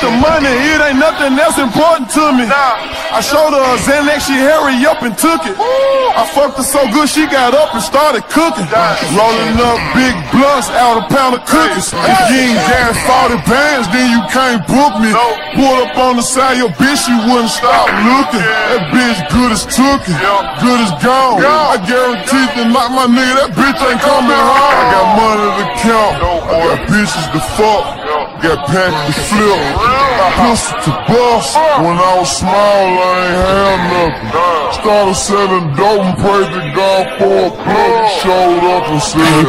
the money, it ain't nothing else important to me. I showed her a Xanax, she hurry up and took it. I fucked her so good, she got up and started cooking. Rolling up big blunts out a pound of cookies. If you ain't got 40 bands, then you can't book me. Pull up on the side, your bitch, she wouldn't stop looking. That bitch good as tookie, good as gone. I guarantee that not my nigga, that bitch ain't coming home. I got money to count, I got bitches to fuck, got pack to flip, pistol to bust. When I was small, I ain't had nothing. Started selling dope and prayed to God for a plug. Showed up and said,